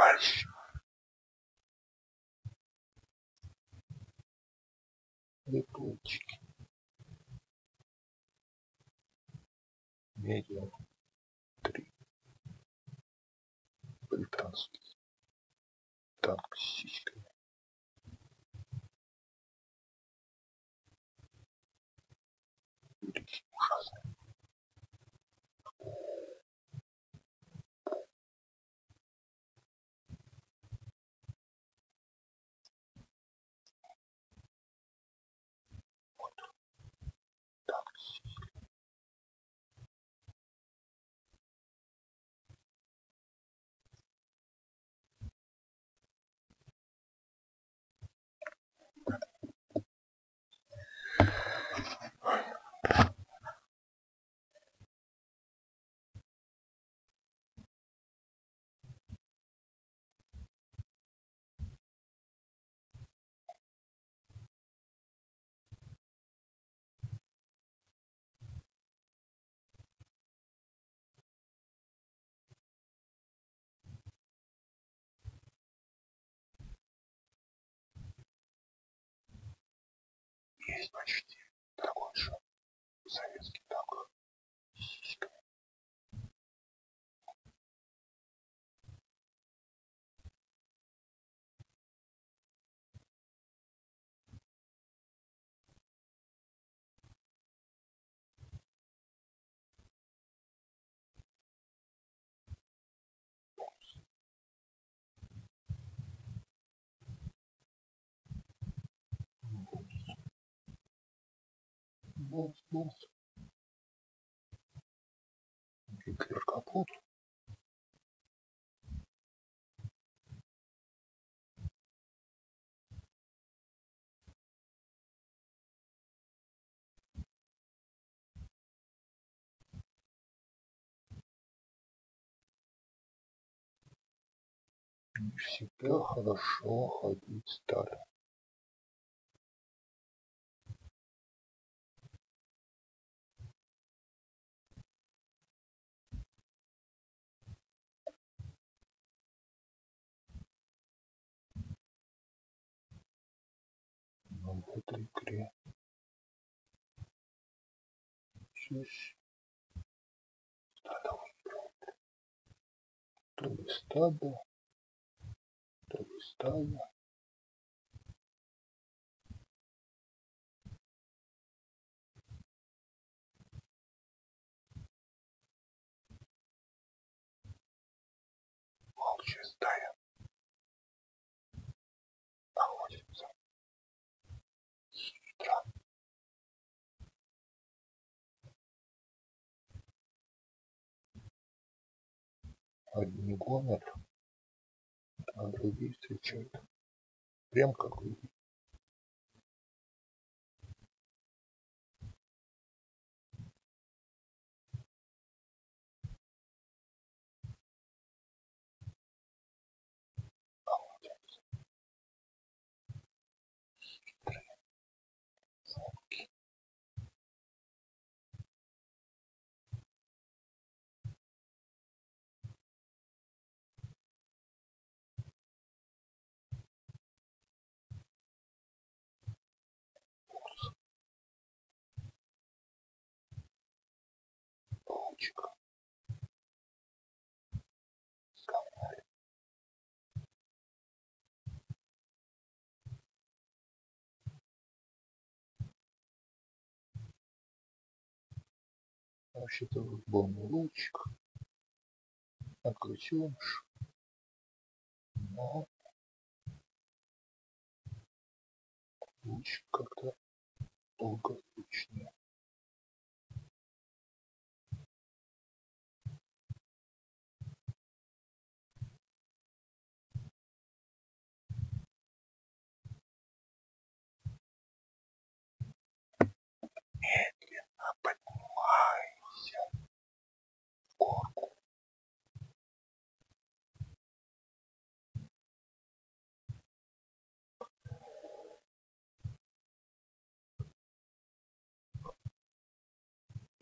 товарищ. Выплатчики. Медиум. Три. Британский. Танк с сиськами. Ужасно. Есть почти такой же советский Бумс, бумс. Гитлер капут. Не всегда хорошо ходить стали. Этой игре чаще стадо выигрывает. То ли стадо, то ли стадо. Одни гонят, а другие встречают. Прям как люди. Вообще-то был не лучик, крысеныш. Но лучик как-то долгозвучнее. Медленно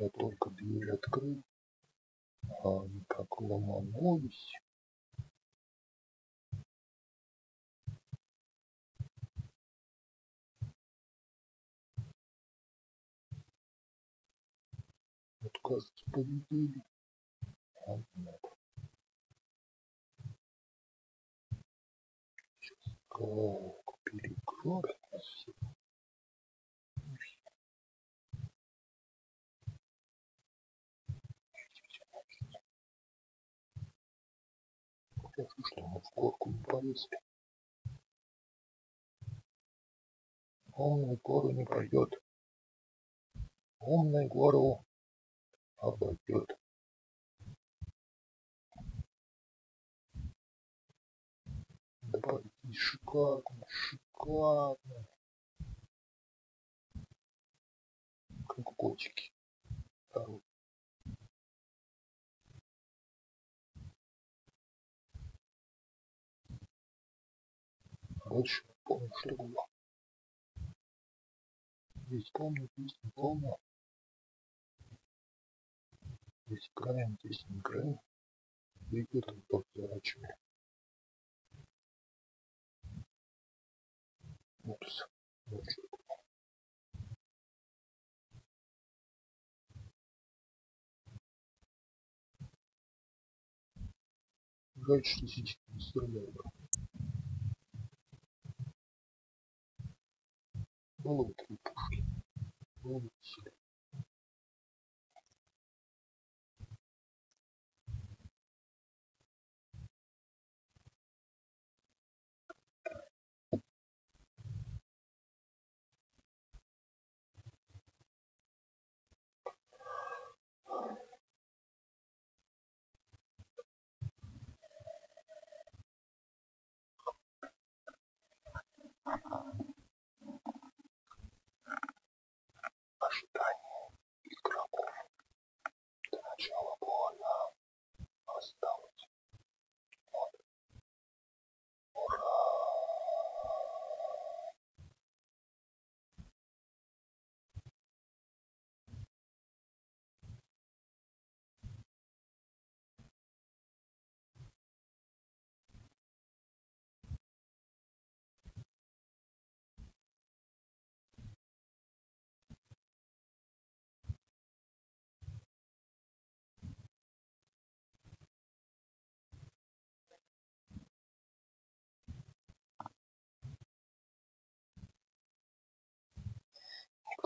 Я только дверь открыл, а они как ломанулись. Ну, вот, кажется, победили. А нет. Сейчас как перекроют нас всех. Хорошо, что мы в горку не полезли. Умный гору не пройдет. Умный гору обойдет. Давай, шикарно, шикарно. Как котики. Второй. Больше помню, что было. Здесь помню, здесь не помню. Здесь играем, здесь не играем. Идет он подворачивает. Упс. Лучше. Жаль, что сейчас не стреляю. Holy shit.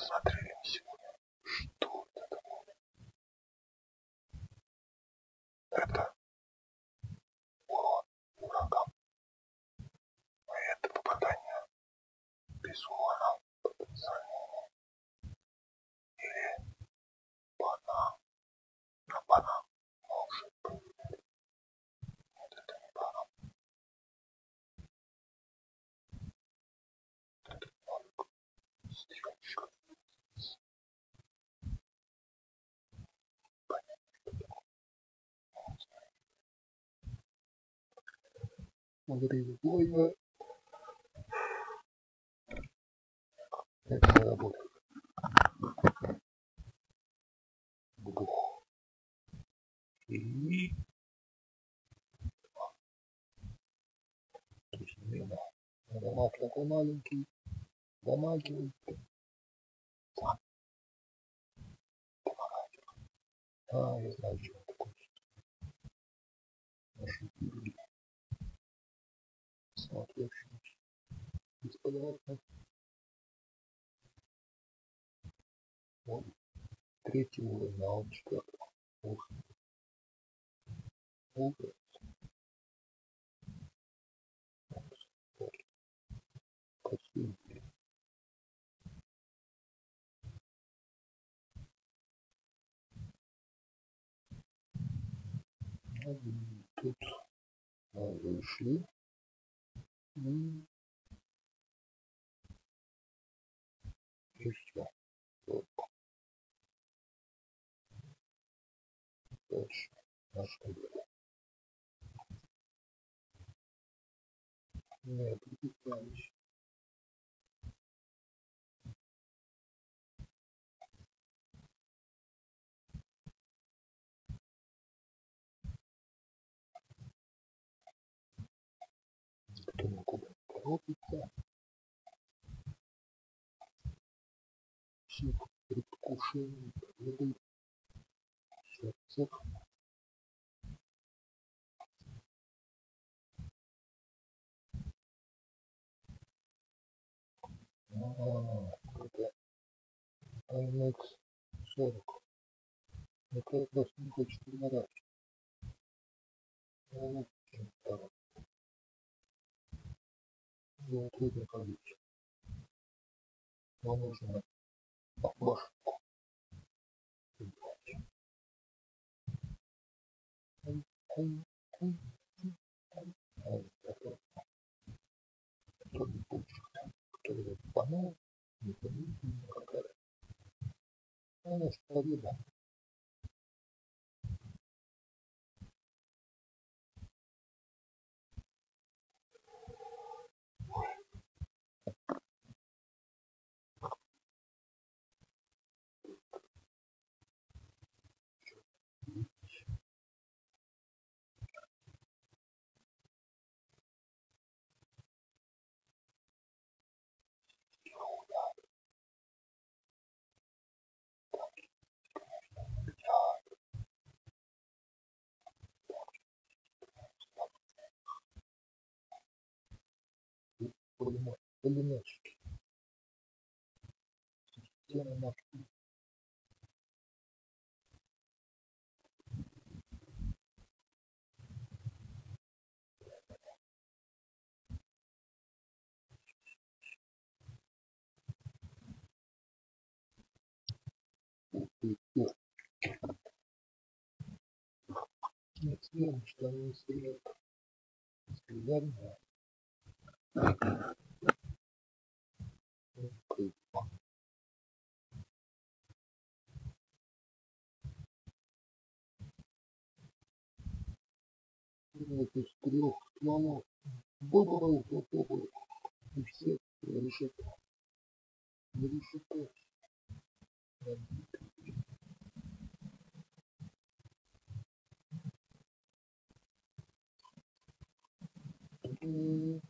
Посмотрели мы сегодня, что это такое. Это урон ураган. А это попадание без урона потенциального. Или банан. На банан уже проверяли. Нет, это не банан. Это нолик. Стрелочка. Смотри, боя. Это не работает. Бух. И... То есть мимо. Дамаг такой маленький. Дамагивает. А, я знаю, что он такой. Наши пирги. Смотревший. Бесподобно. Вот. Третий уровень, а он четвертый. Вот. Красивый. Ну, Тут мы вышли. И все. Дальше наш выбор. Нет, прикипающий. Никуда не торопится. Всех предвкушений победы цех. А, это IMX 40. Я как раз не хочет переворачивать. Ну, чем второй. Вот это количество. Нам нужно башку. Кто не получит, кто его понять, не понимает, какая. Конечно, победа. пулемет, пулеметчики. Система нашли. Нет, верно, что они не стреляют. Стреляли, вот из трех стволов выбрал попробовал и все решит не решит Mm-hmm. Amen. Наступна позиція, наступна. О, так не відвікає. Говори, наверное. Только находится вторым. Ой, смотри. Плохо, что нет. Вот и... Вот это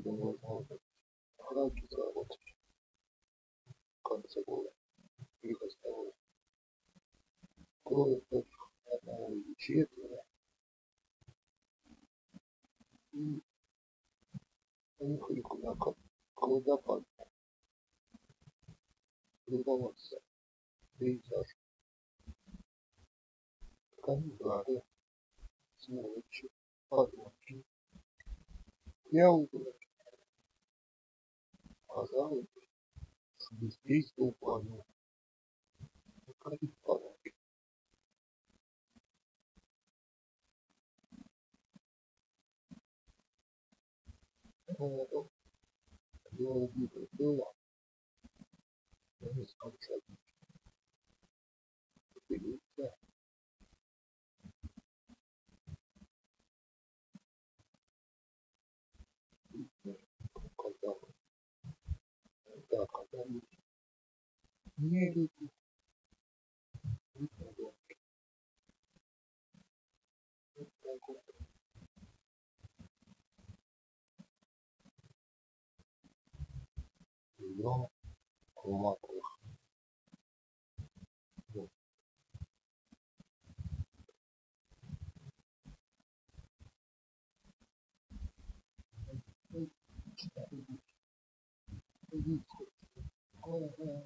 думал, можно храки заработать. В конце года. Или гостовой. Трое против одного четверо. И поехали куда как к водопаду. Любоваться пейзаж. Кони горы, сволочи, подводки. Я убрал. Казалось, что здесь был планет. Ну, я выбрал было. Я не стал садить. Поделиться. Когда да, когда のうん。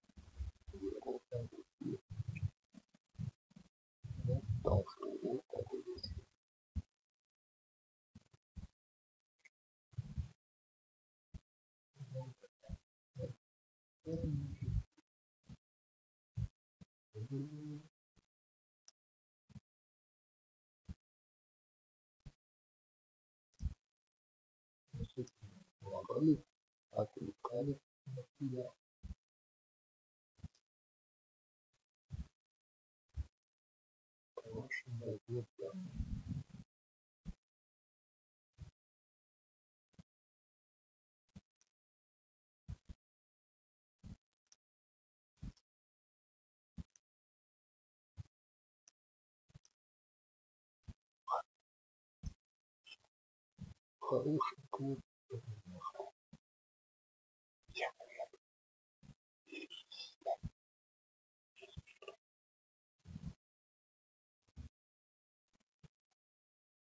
Помогали, отвлекали на себя. Хороший разлет, да. Хороший клуб.